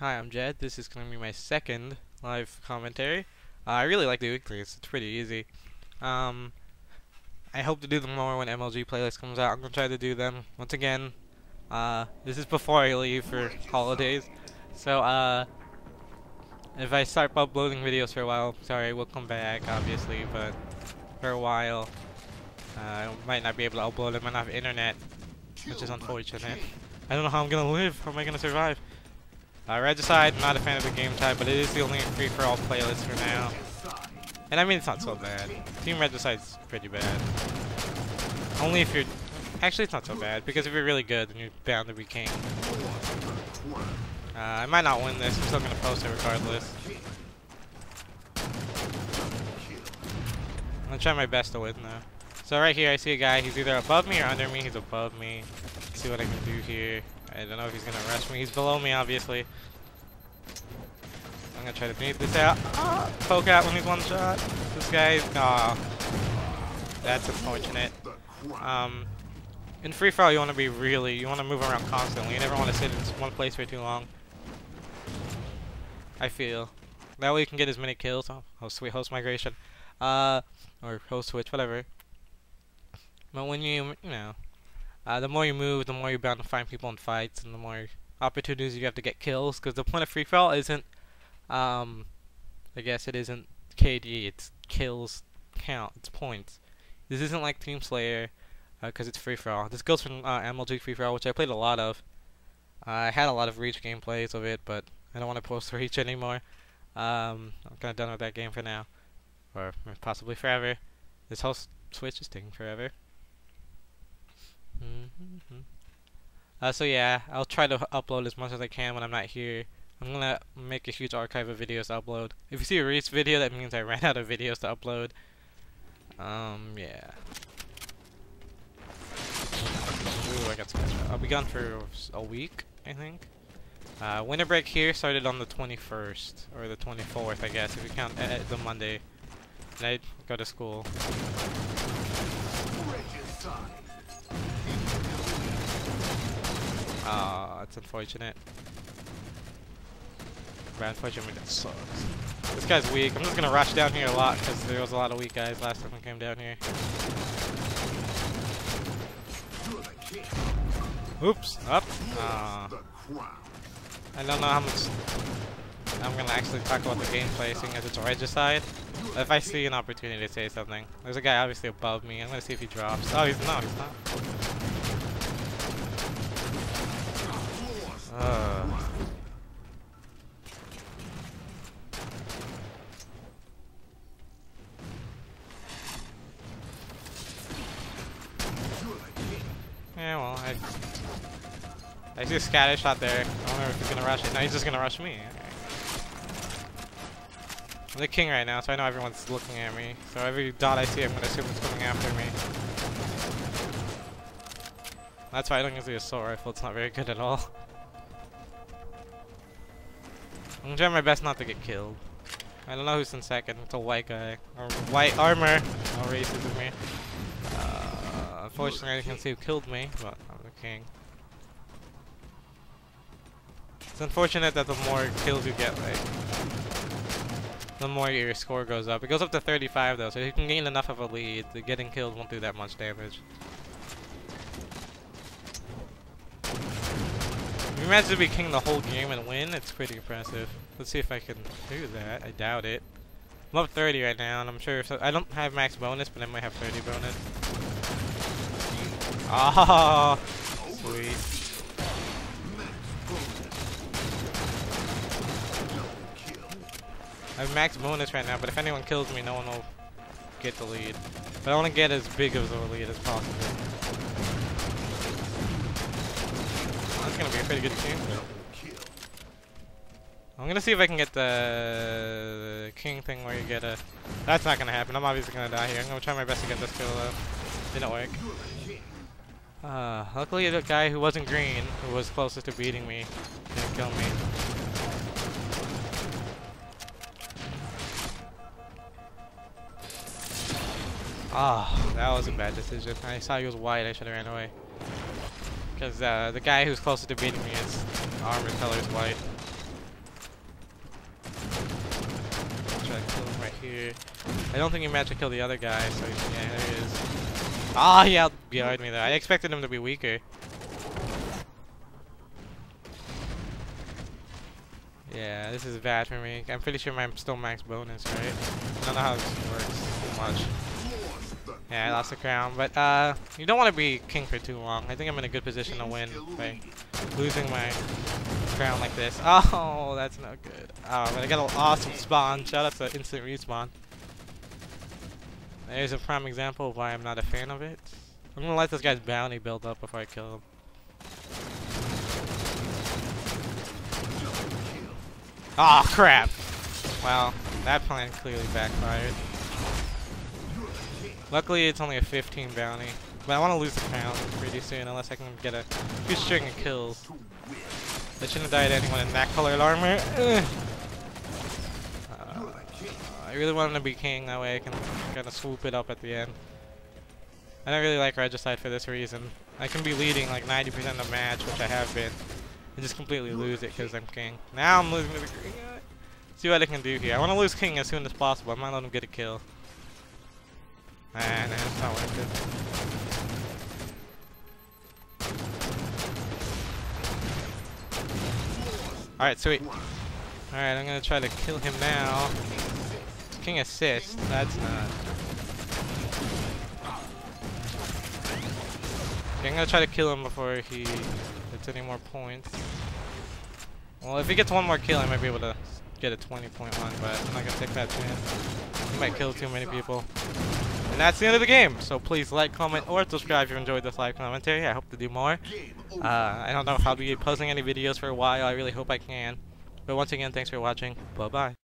Hi, I'm Jed. This is going to be my second live commentary. Uh, I really like doing these. It's pretty easy. Um, I hope to do them more when MLG playlist comes out. I'm going to try to do them. Once again, uh, this is before I leave for holidays. So, uh, if I start uploading videos for a while, sorry, we'll come back, obviously, but for a while, uh, I might not be able to upload. I might not have internet, which is unfortunate. I don't know how I'm going to live. How am I going to survive? Uh, Regicide, not a fan of the game type, but it is the only free-for-all playlist for now. And I mean, it's not so bad. Team Regicide's pretty bad. Only if you're... Actually, it's not so bad, because if you're really good, then you're bound to be king. Uh, I might not win this, I'm still going to post it regardless. I'm going to try my best to win, though. So right here, I see a guy, he's either above me or under me, he's above me. See what I can do here. I don't know if he's gonna rush me. He's below me, obviously. I'm gonna try to beat this out. Ah, poke out when he's one shot. This guy's ah, that's unfortunate. Um, in free for all, you want to be really, you want to move around constantly. You never want to sit in one place for too long. I feel that way you can get as many kills. Oh, host sweet host migration, uh, or host switch, whatever. But when you, you know, uh, the more you move, the more you're bound to find people in fights, and the more opportunities you have to get kills. Because the point of free for all isn't, um, I guess it isn't KD. It's kills count. It's points. This isn't like Team Slayer, because uh, it's free for all. This goes from uh, MLG free for all, which I played a lot of. Uh, I had a lot of Reach gameplays of it, but I don't want to post Reach anymore. Um, I'm kind of done with that game for now, or possibly forever. This whole Switch is taking forever. Mm -hmm. uh, so yeah, I'll try to upload as much as I can when I'm not here. I'm gonna make a huge archive of videos to upload. If you see a Reach video, that means I ran out of videos to upload. Um, yeah. Ooh, I got some. I'll be gone for a week, I think. Uh, winter break here started on the 21st, or the 24th, I guess, if you count uh, the Monday. And I go to school. Ah, oh, that's unfortunate. But unfortunately, that sucks. This guy's weak. I'm just gonna rush down here a lot because there was a lot of weak guys last time I came down here. Oops, up. Uh, I don't know how much I'm gonna actually talk about the gameplay, seeing as it's Regicide. If I see an opportunity to say something. There's a guy obviously above me. I'm gonna see if he drops. Oh, he's no, he's not. Uh. Yeah, well, I... I see a scatter shot there. I don't know if he's gonna rush it. No, he's just gonna rush me. I'm the king right now, so I know everyone's looking at me. So every dot I see, I'm gonna assume it's coming after me. That's why I don't use the assault rifle. It's not very good at all. I'm trying my best not to get killed. I don't know who's in second. It's a white guy. Or white armor. No racism here. Uh, unfortunately, I can see who killed me, but I'm the king. It's unfortunate that the more kills you get, like, the more your score goes up. It goes up to 35 though, so you can gain enough of a lead. Getting killed won't do that much damage. To be king the whole game and win, it's pretty impressive. Let's see if I can do that. I doubt it. I'm up 30 right now, and I'm sure if I don't have max bonus, but I might have 30 bonus. Ah, oh, sweet. I have max bonus right now, but if anyone kills me, no one will get the lead. But I want to get as big of a lead as possible. That's gonna be a pretty good team. I'm gonna see if I can get the king thing where you get a... That's not gonna happen. I'm obviously gonna die here. I'm gonna try my best to get this kill though. Didn't work. Uh, luckily the guy who wasn't green, who was closest to beating me, didn't kill me. Ah, oh, that was a bad decision. I saw he was white, I should have ran away. Because uh, the guy who's closer to beating me is armor color is white. Try to kill him right here. I don't think he managed to kill the other guy, so yeah, there he is. Ah, oh, he out behind me though. I expected him to be weaker. Yeah, this is bad for me. I'm pretty sure I'm still max bonus, right? I don't know how this works much. Yeah, I lost the crown, but uh, you don't want to be king for too long. I think I'm in a good position to win by losing my crown like this. Oh, that's not good. Oh, but I got an awesome spawn. Shout out to instant respawn. There's a prime example of why I'm not a fan of it. I'm gonna let this guy's bounty build up before I kill him. Oh crap! Well, that plan clearly backfired. Luckily, it's only a 15 bounty. But I want to lose the crown pretty soon unless I can get a good string of kills. I shouldn't have died anyone in that colored armor. Uh, I really want him to be king, that way I can kind of swoop it up at the end. I don't really like Regicide for this reason. I can be leading like 90% of the match, which I have been, and just completely lose it because I'm king. Now I'm losing to the king. See what I can do here. I want to lose king as soon as possible. I might let him get a kill. It's not worth it. Alright, sweet. Alright, I'm gonna try to kill him now. King assist, that's not. Okay, I'm gonna try to kill him before he gets any more points. Well, if he gets one more kill, I might be able to get a 20 point one, but I'm not gonna take that chance. He might kill too many people. And that's the end of the game. So please like, comment, or subscribe if you enjoyed this live commentary. I hope to do more. Uh, I don't know if I'll be posting any videos for a while. I really hope I can. But once again, thanks for watching. Bye-bye.